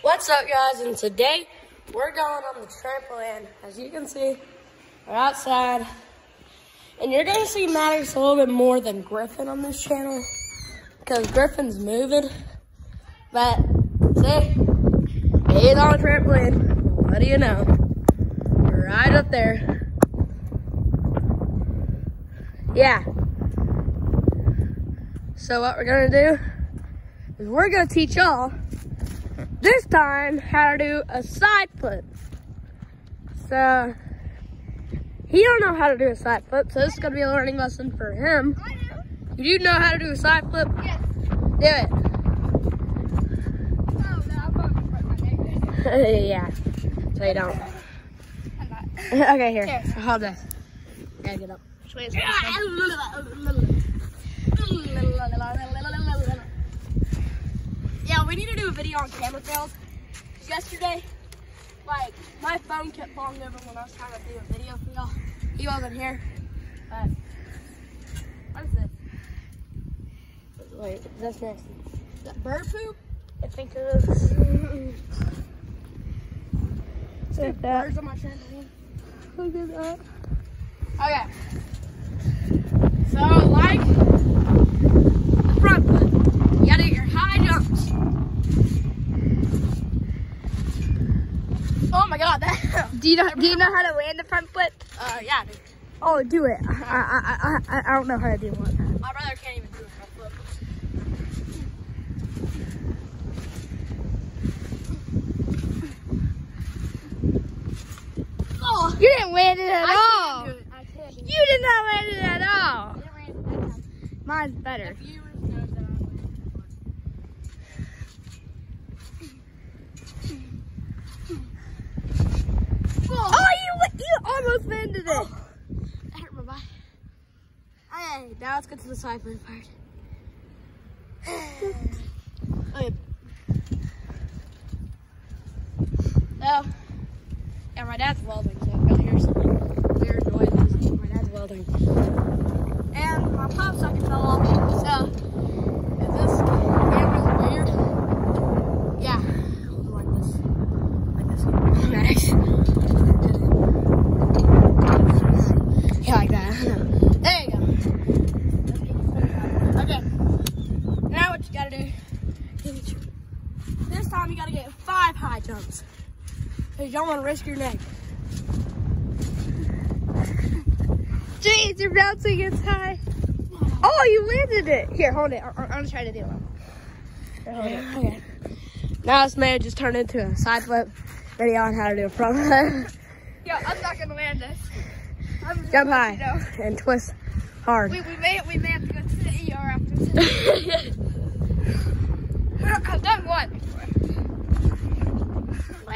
What's up, guys? And today we're going on the trampoline. As you can see, we're outside. And you're going to see Maddox a little bit more than Griffin on this channel because Griffin's moving. But, see, he's on a trampoline. What do you know? Right up there. Yeah. So what we're going to do is we're going to teach y'all this time how to do a side flip. So he don't know how to do a side flip, so this is gonna be a learning lesson for him. I know. You do know how to do a side flip? Yes. Do it. Oh, no, I'm going to my name. yeah. So you don't. Okay, here. Here. Hold this. Gotta get up. Which way is it? Yeah, we need to do a video on camera fails. Yesterday, like, my phone kept falling over when I was trying to do a video for y'all. He wasn't here. But, what is this? Wait, that's next. Is that bird poop? I think it is. Look at that. Birds on my trampoline. Look at that. Okay. So, like The front foot. You gotta get your high jumps. Oh my god, that. Do you know? Do you know how to land the front flip? Uh, yeah, dude. Oh, do it. I I I I, I don't know how to do one. My brother can't even do a front flip. Oh, You didn't land it at I all. it. It. You did not land it at all. It ran that time. Mine's better. The viewers know that I win. Oh, you you almost. That hurt my. Hey, now let's get to the side part. Okay. So, Yeah, my dad's welding, so I'm gonna hear some weird noises. My dad's welding. and my pop socket fell off. So, is this camera's weird? Yeah. Like this. Like this. Nice. yeah, like that. There you go. Okay. Now what you gotta do? This time you gotta get five high jumps. Cause don't wanna risk your neck. Jeez, you're bouncing it's high. Oh, you landed it. Here, hold it. I- I'm gonna try to do it. Here, it. Okay. Now this may have just turned into a side flip video on how to do a front flip. Yo, I'm not gonna land this. Jump you high and twist hard. We, we may we may have to go to the ER after this. I've done one.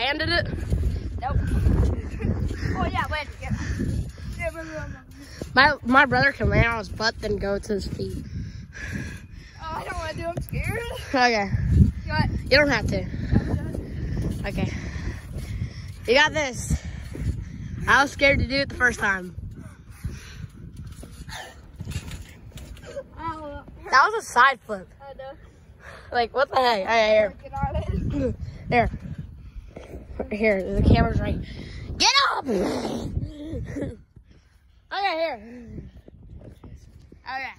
Landed it. Nope. oh yeah, wait. Yeah. Yeah. My my brother can land on his butt, then go to his feet. Oh, I don't want to do. I'm scared. Okay. You? You don't have to. Okay. You got this. I was scared to do it the first time. Oh, That was a side flip. I know. Like, what the heck? Okay, here. Get on it. Here. The camera's right. Get up! Oh, okay, here. Oh, okay.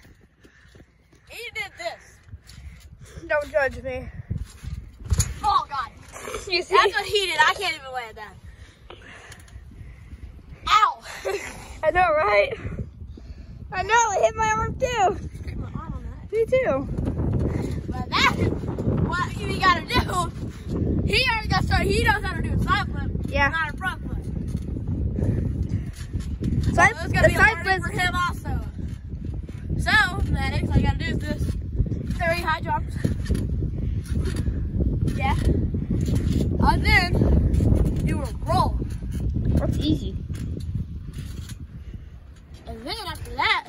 He did this. Don't judge me. Oh god. You see? That's what he did. I can't even land that. Ow! I know, right? I know. It hit my arm too. Scraped my arm on that. Me too. But that is what you gotta do. He already got started. He knows how to do a side flip, Yeah. not a front flip. Side, So it's gonna be side flip. for him also. So, Maddox, all you gotta do is this. Three high jumps. Yeah. And then you will roll. That's easy. And then after that,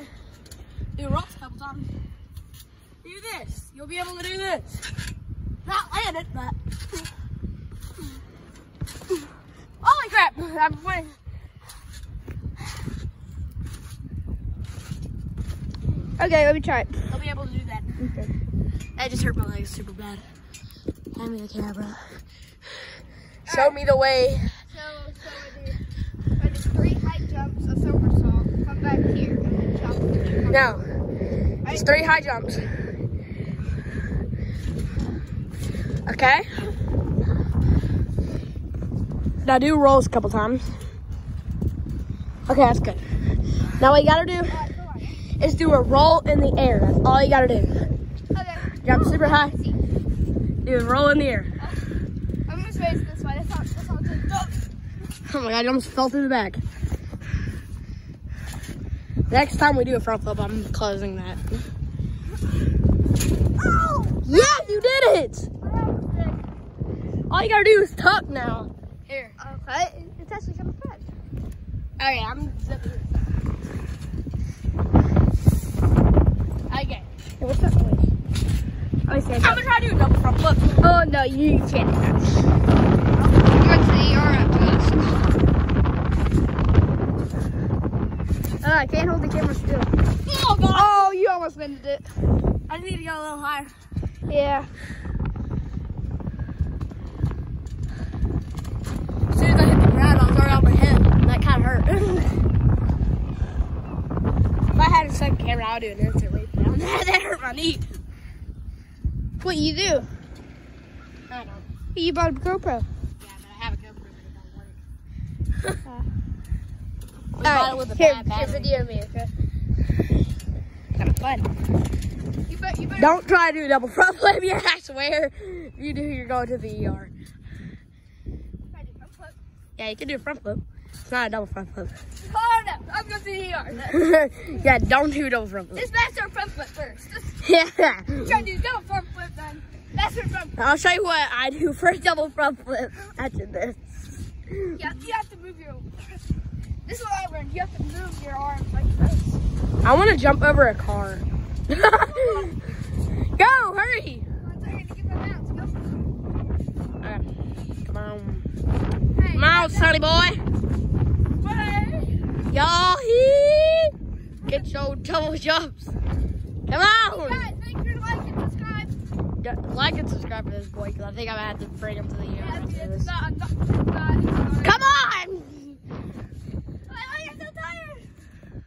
do rolls a couple times. Do this. You'll be able to do this. Not land it, but. Crap! I'm winning. Okay, let me try it. I'll be able to do that. Okay. That just hurt my legs super bad. Hand me the camera. Show me the way. So, so I did, I three high jumps, a somersault, come back here, and then jump. No. Just three high jumps. Okay. Now do rolls a couple times. Okay, that's good. Now what you gotta do is do a roll in the air. That's all you gotta do. Okay. Jump super high. Do a roll in the air. I'm gonna face this way. That's not, that's not good. Go. Oh my god, you almost fell through the back. Next time we do a front flip, I'm closing that. Oh! Yeah, you did it! Oh, all you gotta do is tuck now. Here. It's actually kind of fun. Okay, I'm zipping it. Okay. Hey, what's that noise? Oh, I'm gonna try to do a double front flip. Oh, no, you can't do that. You went to the after this. Oh, I can't hold the camera still. Oh god! Oh, you almost landed it. I need to go a little higher. Yeah. As soon as I hit the ground, I was already on my head. and That kind of hurt. if I had a second camera, I would do an instant leap down. that hurt my knee. What you do? I know. You bought a GoPro. Yeah, but I have a GoPro, but it don't work. we All bought right, it with a here, battery. video me, okay? Kind of fun. You bet, you better. Don't try to do a double front flip. Yeah, I swear. If you do, you're going to the ER. Yeah, you can do a front flip. It's not a double front flip. I'm to the ER. yeah, don't do double front flip. This master front flip first. Yeah. Try to do double front flip then. Master front flip. I'll show you what I do for a double front flip after this. Yeah, you have to move your. This is what I learned. You have to move your arms like this. I want to jump over a car. Go, hurry. One second to give it a bounce. Go. Okay, come on. Hey, Come on, sonny boy. Y'all. Get your double jumps. Come on. Guys, make sure to like and subscribe. Yeah, Like and subscribe for this boy because I think I'm gonna have to bring him to the ER Yeah, it's not, it's not, it's not. Come on! I am so tired.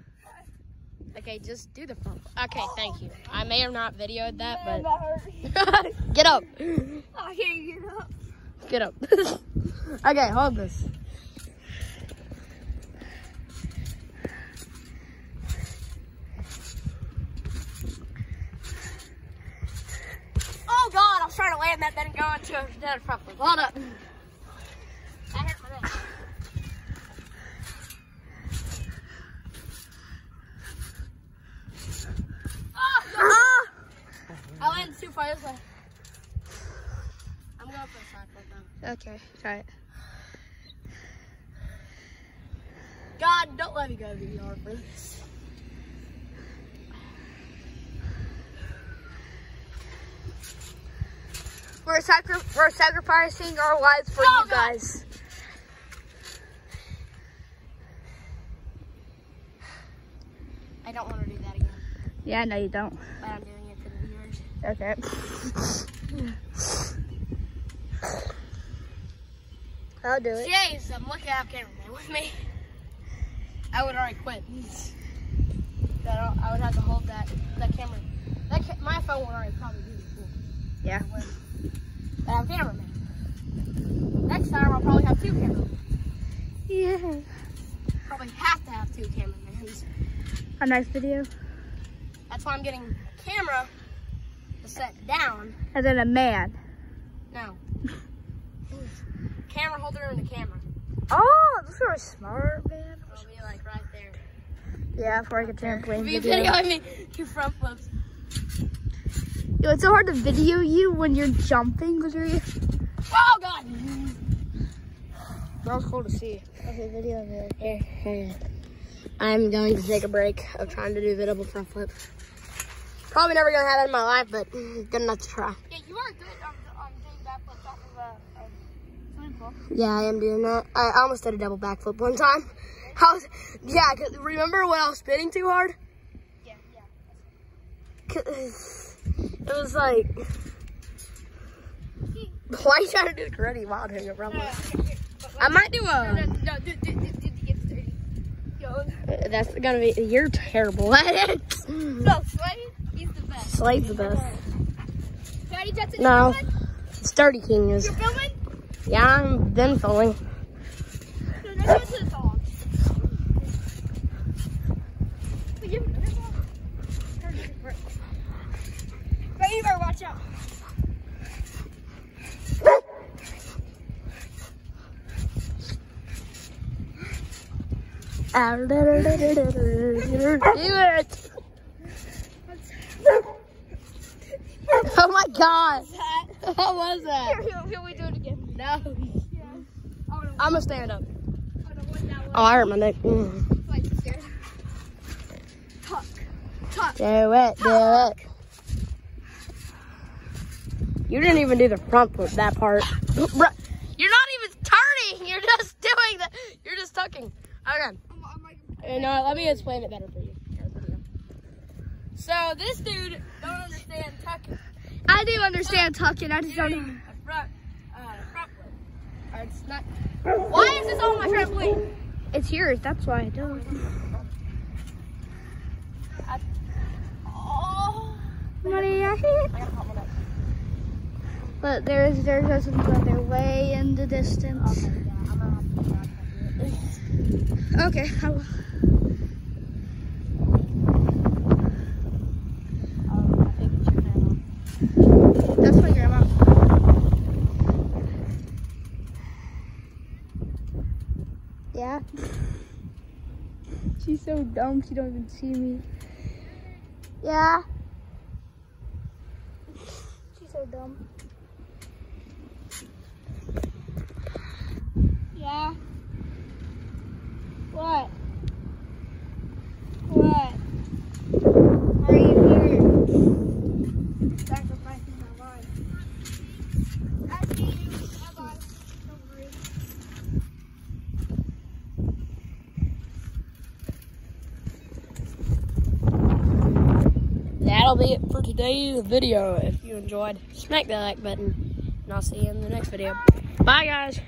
Okay, just do the front. Okay, thank you. I may have not videoed that, Man, but that get up. I can't get up. Get up. okay, hold this. Oh God, I was trying to land that, then go into front flip. Hold up. That hurt my neck. Ah! I landed too far this way. I'm going for a side flip. Okay, try it. God, don't let me go to the ER for this. We're, sacri- we're sacrificing our lives for you guys. I don't want to do that again, Yeah, no, you don't. but I'm doing it for the viewers. Okay. I'll do it. Jeez, I'm looking at cameraman with me. I would already quit. I, don't, I would have to hold that that camera. That ca- my phone would already probably do. Yeah. But I'm cameraman. Next time I'll probably have two cameramen. Yeah. Probably have to have two cameramans. Our next video. That's why I'm getting a camera to set down. And then a man. No. camera holder and the camera. Oh, this was smart, man. It'll be like right there. Yeah, for like a trampoline Be video. videoing me two front flips. Yo, it's so hard to video you when you're jumping because you're. Oh god! That was cool to see. Okay, video me. Here, here. I'm going to take a break of trying to do the double front flip. Probably never gonna have that in my life, but good enough to try. Yeah, you are good on, on doing backflips off of a, a swimming pool. Yeah, I am doing that. I almost did a double backflip one time. I was, yeah, remember when I was spinning too hard? Yeah, yeah. It was like, Why are you trying to do the karate wild hanger, probably? I might do a. no, no, do, do, do, do, That's gonna be. You're terrible at it. no, Slade, he's the best. Slade's the best. Daddy Jetson, No. Sturdy King is. You're filming? Yeah, I'm been filming. No, no, no, to the song. Wait, you have another song? Right, watch out. Do it. Oh my god. What was that? Here, here, here, we do it again. No. Yeah. Oh, no, I'm gonna stand up. oh, no, what that was. Oh, I hurt my neck. Mm. Like. Tuck. Do it, do it. You didn't even do the front flip, that part. You're not even turning. You're just doing the. You're just tucking. Okay. Like, Uh, No, let me explain it better for you. So this dude don't understand tucking. I do understand tucking. I just don't know. Front, uh, front flip. It's not. Why is this on my trampoline? It's yours. That's why I do. Oh. Maria. I my neck. But there's there's just another way in the distance. Okay, yeah, I'm gonna have to. Okay. I will. I think it's your grandma. That's my grandma. Yeah. She's so dumb. She don't even see me. Yeah. She's so dumb. What? What? Are you here? Sacrificing my life. Me. Bye-bye. Don't worry. That'll be it for today's video. If you enjoyed, smack that like button, and I'll see you in the next video. Bye, guys.